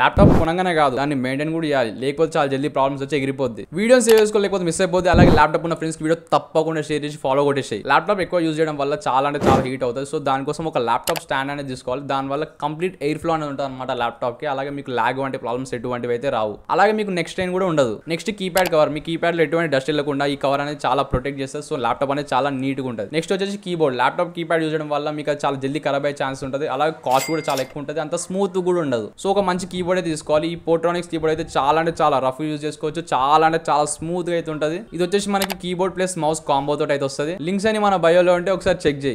Laptop కొనగానే కాదు దాన్ని maintain కూడా చేయాలి. లేకపోతే చాలా జల్దీ ప్రాబ్లమ్స్ వచ్చి ఎగిరిపోద్ది. వీడియో సేవ్ చేసుకోలేకపోతే మిస్ అయిపోద్ది. అలాగే ల్యాప్టాప్ ఉన్న ఫ్రెండ్స్కి వీడియో తప్పకుండా షేర్ చేసి ఫాలో కొట్టేసాయి. ల్యాప్టాప్ ఎక్కువ యూజ్ చేయడం వల్ల చాలా అంటే చాలా హీట్ అవుతుంది. సో దానికోసం ఒక ల్యాప్టాప్ స్టాండ్ అనేది తీసుకోవాలి. దానివల్ల కంప్లీట్ ఎయిర్ ఫ్లో అనేది ఉంటుంది అనమాట ల్యాప్టాప్కి అలాగే మీకు ల్యాగ్ వంటి ప్రాబ్లమ్స్ ఎటువంటివి అయితే రావు. అలాగే మీకు నెక్స్ట్ టైం కూడా ఉండదు. నెక్స్ట్ కీప్యాడ్ కవర్ మీ కీప్యాడ్లో ఎటువంటి డస్ట్ వెళ్ళకుండా ఈ కవర్ అనేది చాలా ప్రొటెక్ట్ చేస్తుంది. సో ల్యాప్టాప్ అనేది చాలా నీట్గా ఉంటుంది. నెక్స్ట్ వచ్చేసి కీబోర్డ్ ల్యాప్టాప్ కీప్యాడ్ యూజ్ చేయడం వల్ల మీకు చాలా జల్దీ ఖరాబ్ అయ్యే ఛాన్స్ ఉంటుంది. అలాగే కాస్ట్ కూడా చాలా ఎక్కువ ఉంటుంది. అంత స్మూత్ కూడా ఉండదు. సో ఒక మంచి కీబోర్డ్ అయితే తీసుకోవాలి. ఈ పోట్రానిక్స్ కీబోర్డ్ అయితే చాలా అంటే చాలా రఫ్ యూజ్ చేసుకోవచ్చు. చాలా అంటే చాలా స్మూత్గా అయితే ఉంటుంది. ఇది వచ్చేసి మనకి కీబోర్డ్ ప్లస్ మౌస్ కాంబో తోటి అయితే వస్తుంది. లింక్స్ అని మన బయోలో ఉంటే ఒకసారి చెక్ చేయి.